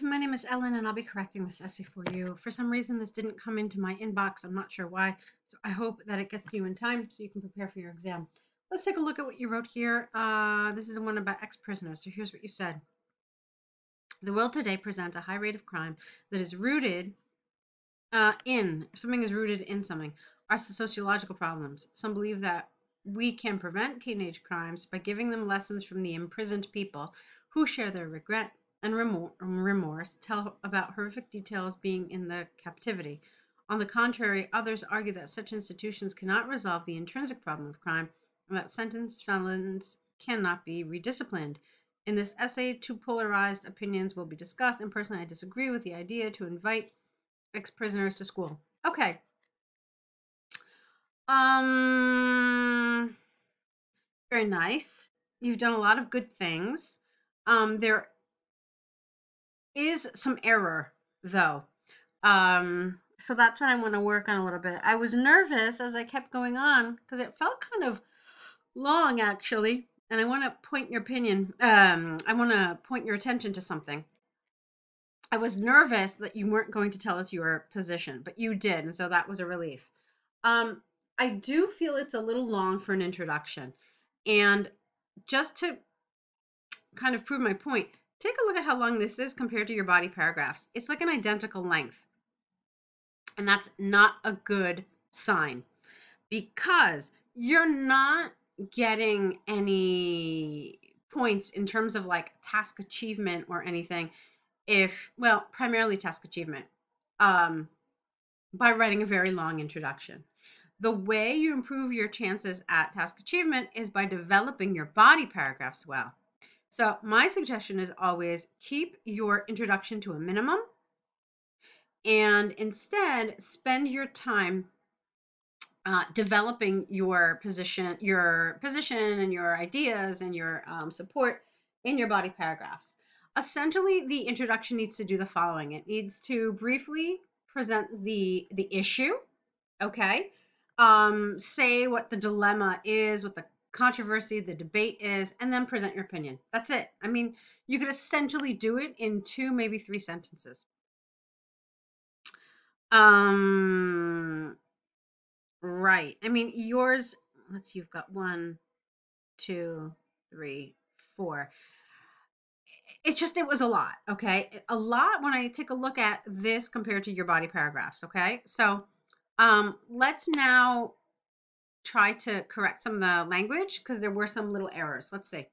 My name is Ellen, and I'll be correcting this essay for you. For some reason, this didn't come into my inbox. I'm not sure why. So I hope that it gets to you in time so you can prepare for your exam. Let's take a look at what you wrote here. Uh, this is the one about ex-prisoners. So here's what you said. The world today presents a high rate of crime that is rooted uh, in, something is rooted in something, are sociological problems. Some believe that we can prevent teenage crimes by giving them lessons from the imprisoned people who share their regret and remorse, tell about horrific details being in the captivity. On the contrary, others argue that such institutions cannot resolve the intrinsic problem of crime and that sentenced felons cannot be redisciplined. In this essay, two polarized opinions will be discussed, and personally, I disagree with the idea to invite ex prisoners to school. Okay. Um, very nice. You've done a lot of good things. Um, there is some error though. Um, so that's what I want to work on a little bit. I was nervous as I kept going on because it felt kind of long actually, and I want to point your opinion. Um, I want to point your attention to something. I was nervous that you weren't going to tell us your position, but you did, and so that was a relief. Um, I do feel it's a little long for an introduction, and just to kind of prove my point, Take a look at how long this is compared to your body paragraphs. It's like an identical length. And that's not a good sign because you're not getting any points in terms of like task achievement or anything if well primarily task achievement um, by writing a very long introduction the way you improve your chances at task achievement is by developing your body paragraphs well so my suggestion is always keep your introduction to a minimum and instead spend your time uh, developing your position, your position and your ideas and your um, support in your body paragraphs. Essentially, the introduction needs to do the following. It needs to briefly present the the issue, okay? Um, say what the dilemma is, what the controversy, the debate is, and then present your opinion. That's it. I mean, you could essentially do it in two, maybe three sentences. Um, right. I mean, yours, let's see, you've got one, two, three, four. It's just, it was a lot, okay? A lot when I take a look at this compared to your body paragraphs, okay? So um, let's now try to correct some of the language because there were some little errors. Let's see.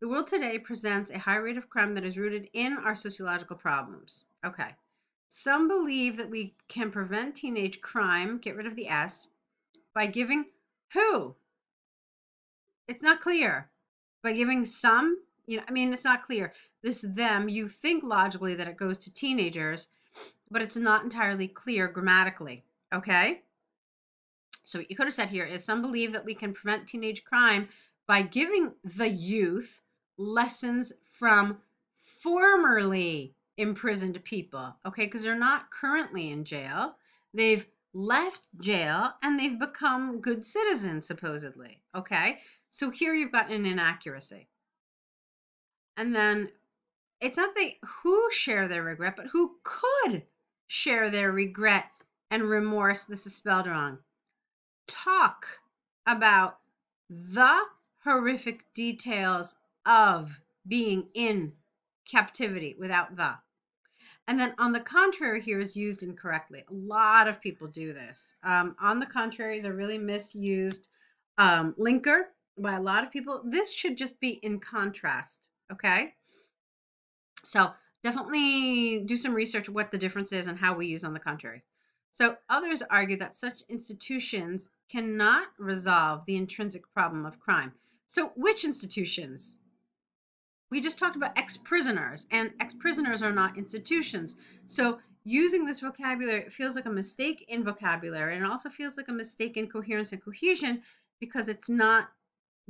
The world today presents a high rate of crime that is rooted in our sociological problems. Okay. Some believe that we can prevent teenage crime, get rid of the S, by giving who? It's not clear. By giving some, you know, I mean, it's not clear. This them, you think logically that it goes to teenagers, but it's not entirely clear grammatically. Okay? So what you could have said here is some believe that we can prevent teenage crime by giving the youth lessons from formerly imprisoned people, okay? Because they're not currently in jail. They've left jail and they've become good citizens, supposedly, okay? So here you've got an inaccuracy. And then it's not they who share their regret, but who could share their regret and remorse. This is spelled wrong talk about the horrific details of being in captivity without the. And then on the contrary here is used incorrectly. A lot of people do this. Um, on the contrary is a really misused um, linker by a lot of people. This should just be in contrast, okay? So definitely do some research what the difference is and how we use on the contrary. So others argue that such institutions cannot resolve the intrinsic problem of crime. So which institutions? We just talked about ex-prisoners, and ex-prisoners are not institutions. So using this vocabulary it feels like a mistake in vocabulary, and it also feels like a mistake in coherence and cohesion because it's not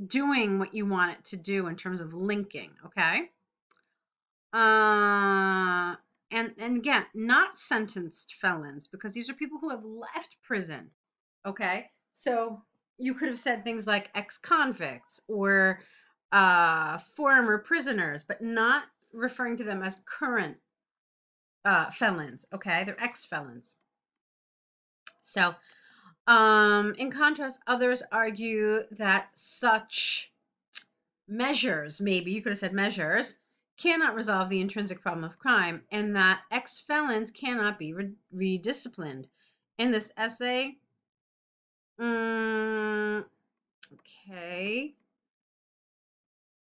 doing what you want it to do in terms of linking, okay? Uh, and and again not sentenced felons because these are people who have left prison okay so you could have said things like ex-convicts or uh, former prisoners but not referring to them as current uh, felons. Okay, they're ex felons. So, um, in contrast, others argue that such measures, maybe you could have said measures, cannot resolve the intrinsic problem of crime, and that ex felons cannot be re- redisciplined. In this essay, um, okay,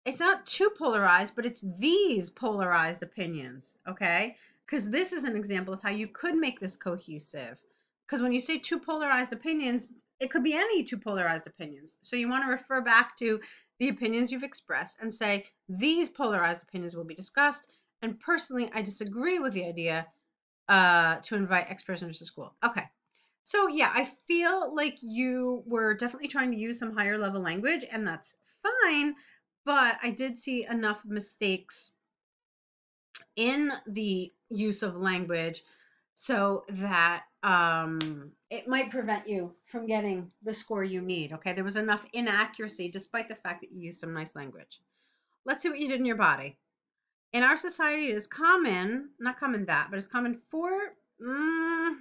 it's not too polarized, but it's these polarized opinions, okay? Because this is an example of how you could make this cohesive. Because when you say two polarized opinions, it could be any two polarized opinions. So you want to refer back to the opinions you've expressed and say, these polarized opinions will be discussed. And personally, I disagree with the idea uh, to invite ex prisoners to school. Okay. So, yeah, I feel like you were definitely trying to use some higher level language, and that's fine. But I did see enough mistakes in the use of language so that um, it might prevent you from getting the score you need. Okay, there was enough inaccuracy despite the fact that you used some nice language. Let's see what you did in your body. In our society, it is common, not common that, but it's common for, mm,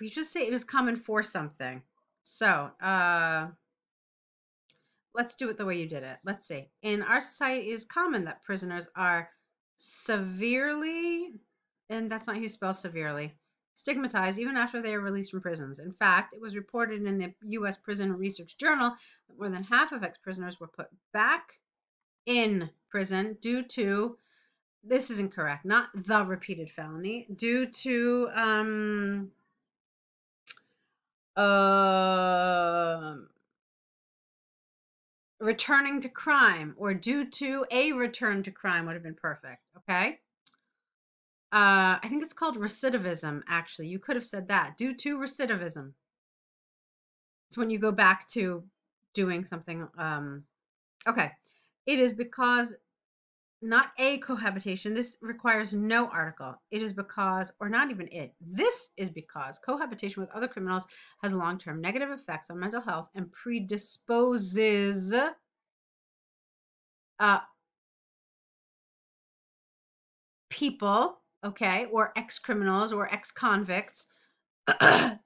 we just say it is common for something. So, uh, let's do it the way you did it. Let's see. In our society, it is common that prisoners are severely, and that's not how you spell severely, stigmatized even after they are released from prisons. In fact, it was reported in the U.S. Prison Research Journal that more than half of ex prisoners were put back in prison due to this is incorrect, not the repeated felony, due to um, uh, returning to crime or due to a return to crime would have been perfect. Okay. Uh, I think it's called recidivism, actually. You could have said that. Due to recidivism. It's when you go back to doing something. Um, okay. It is because not a cohabitation. This requires no article. It is because, or not even it, this is because cohabitation with other criminals has long term negative effects on mental health and predisposes uh, people, okay, or ex criminals or ex convicts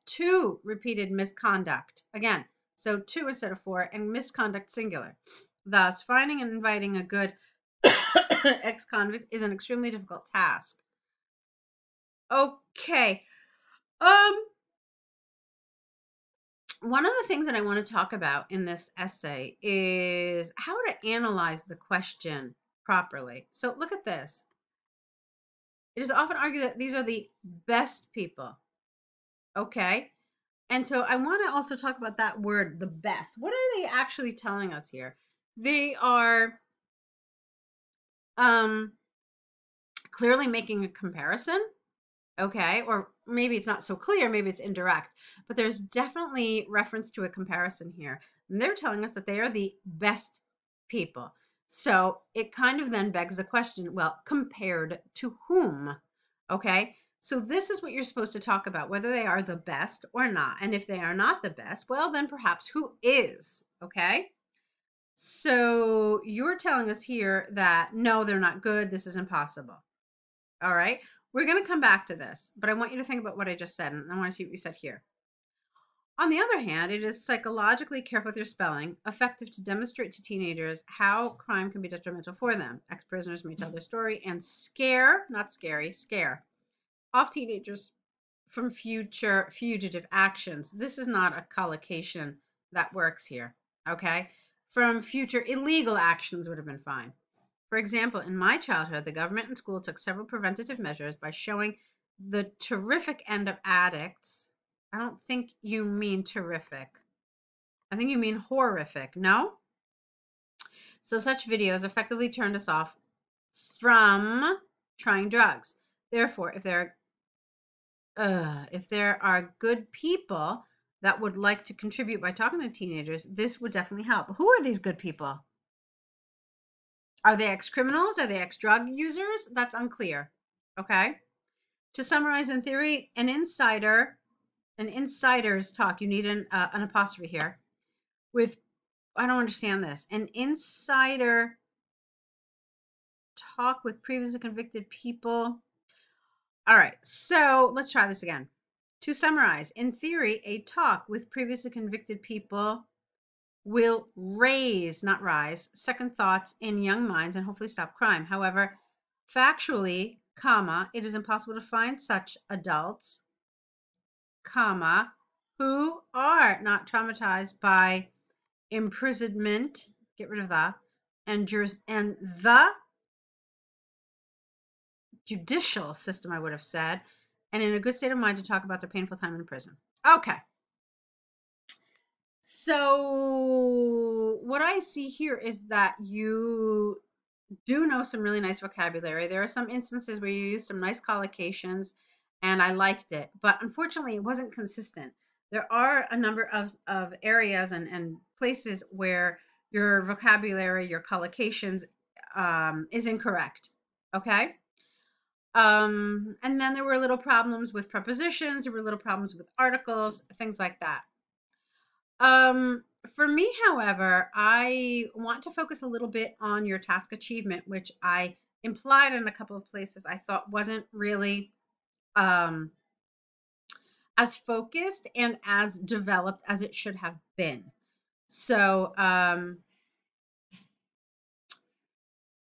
to repeated misconduct. Again, so two instead of four, and misconduct singular. Thus, finding and inviting a good ex convict is an extremely difficult task. Okay. Um one of the things that I want to talk about in this essay is how to analyze the question properly. So look at this. It is often argued that these are the best people. Okay. And so I want to also talk about that word, the best. What are they actually telling us here? They are um, clearly making a comparison. Okay. Or maybe it's not so clear, maybe it's indirect, but there's definitely reference to a comparison here. And they're telling us that they are the best people. So it kind of then begs the question well, compared to whom? Okay. So this is what you're supposed to talk about, whether they are the best or not. And if they are not the best, well, then perhaps who is? Okay. So you're telling us here that no, they're not good. This is impossible. All right. We're going to come back to this, but I want you to think about what I just said, and I want to see what you said here. On the other hand, it is psychologically careful with your spelling, effective to demonstrate to teenagers how crime can be detrimental for them. Ex prisoners may tell their story and scare, not scary, scare off teenagers from future fugitive actions. This is not a collocation that works here. Okay from future illegal actions would have been fine. For example, in my childhood, the government and school took several preventative measures by showing the terrific end of addicts. I don't think you mean terrific. I think you mean horrific. No? So such videos effectively turned us off from trying drugs. Therefore, if there are, uh, if there are good people that would like to contribute by talking to teenagers, this would definitely help. Who are these good people? Are they ex criminals? Are they ex drug users? That's unclear. Okay. To summarize, in theory, an insider, an insider's talk, you need an, uh, an apostrophe here. With, I don't understand this. An insider talk with previously convicted people. All right, so let's try this again. To summarize, in theory, a talk with previously convicted people will raise, not rise, second thoughts in young minds and hopefully stop crime. However, factually, comma, it is impossible to find such adults, comma, who are not traumatized by imprisonment, get rid of the, and, juris, and the judicial system, I would have said, and in a good state of mind to talk about their painful time in prison. Okay. So, what I see here is that you do know some really nice vocabulary. There are some instances where you use some nice collocations, and I liked it. But unfortunately, it wasn't consistent. There are a number of, of areas and, and places where your vocabulary, your collocations um, is incorrect. Okay? Um, and then there were little problems with prepositions, there were little problems with articles, things like that. Um, for me, however, I want to focus a little bit on your task achievement, which I implied in a couple of places I thought wasn't really um, as focused and as developed as it should have been. So um,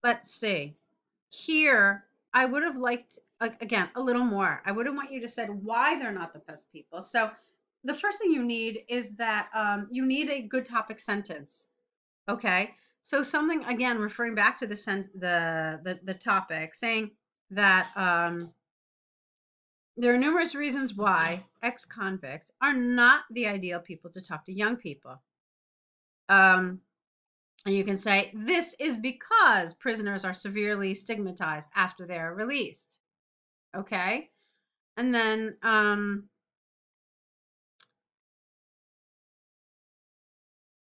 let's see. Here, I would have liked again a little more. I would have want you to said why they're not the best people. So the first thing you need is that um, you need a good topic sentence. Okay, so something again referring back to the sen- the, the the topic, saying that um, there are numerous reasons why ex-convicts are not the ideal people to talk to young people. Um, and you can say, this is because prisoners are severely stigmatized after they're released. Okay. And then, um,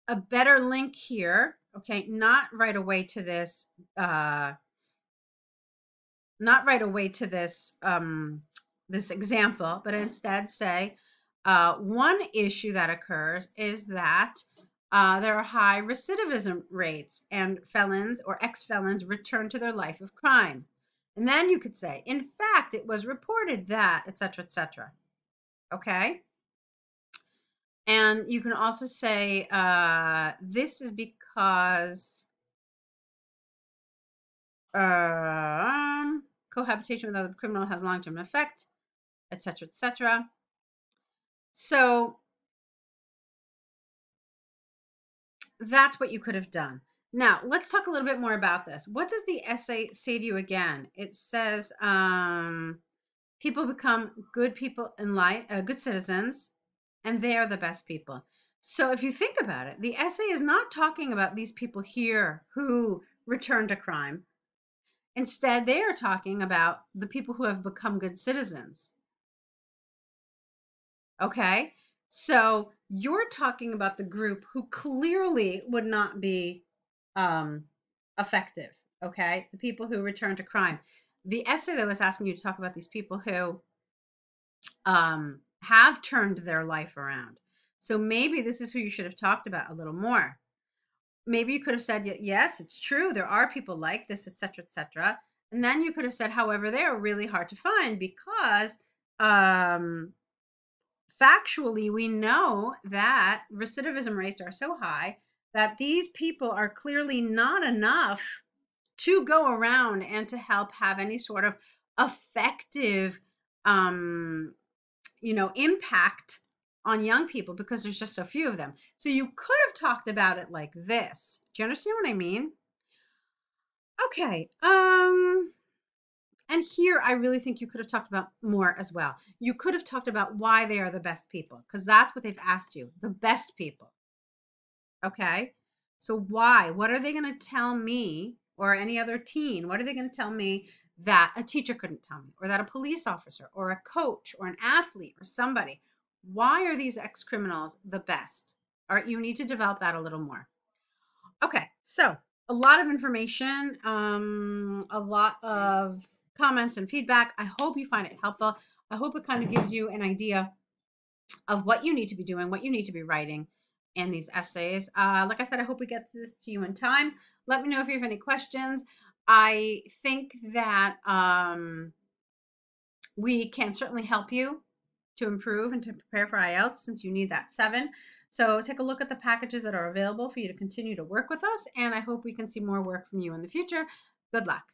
a better link here, okay, not right away to this, uh, not right away to this, um, this example, but instead say, uh, one issue that occurs is that uh, there are high recidivism rates, and felons or ex felons return to their life of crime. And then you could say, in fact, it was reported that, etc., etc. Okay? And you can also say, uh, this is because um, cohabitation with other criminal has long term effect, etc., etc. So that's what you could have done. Now, let's talk a little bit more about this. What does the essay say to you again? It says um, people become good people in life, uh, good citizens, and they are the best people. So if you think about it, the essay is not talking about these people here who return to crime. Instead, they are talking about the people who have become good citizens. Okay? So you're talking about the group who clearly would not be um, effective. Okay, the people who return to crime. The essay that was asking you to talk about these people who um, have turned their life around. So maybe this is who you should have talked about a little more. Maybe you could have said, yes, it's true. There are people like this, etc., etc. And then you could have said, however, they are really hard to find because um, factually, we know that recidivism rates are so high that these people are clearly not enough to go around and to help have any sort of effective, um, you know, impact on young people because there's just so few of them. So you could have talked about it like this. Do you understand what I mean? Okay. Um and here, I really think you could have talked about more as well. You could have talked about why they are the best people, because that's what they've asked you the best people. Okay. So, why? What are they going to tell me or any other teen? What are they going to tell me that a teacher couldn't tell me, or that a police officer, or a coach, or an athlete, or somebody? Why are these ex criminals the best? All right, you need to develop that a little more. Okay, so a lot of information, um, a lot of comments and feedback. I hope you find it helpful. I hope it kind of gives you an idea of what you need to be doing, what you need to be writing in these essays. Uh, like I said, I hope we get this to you in time. Let me know if you have any questions. I think that um, we can certainly help you to improve and to prepare for IELTS since you need that seven. So take a look at the packages that are available for you to continue to work with us, and I hope we can see more work from you in the future. Good luck.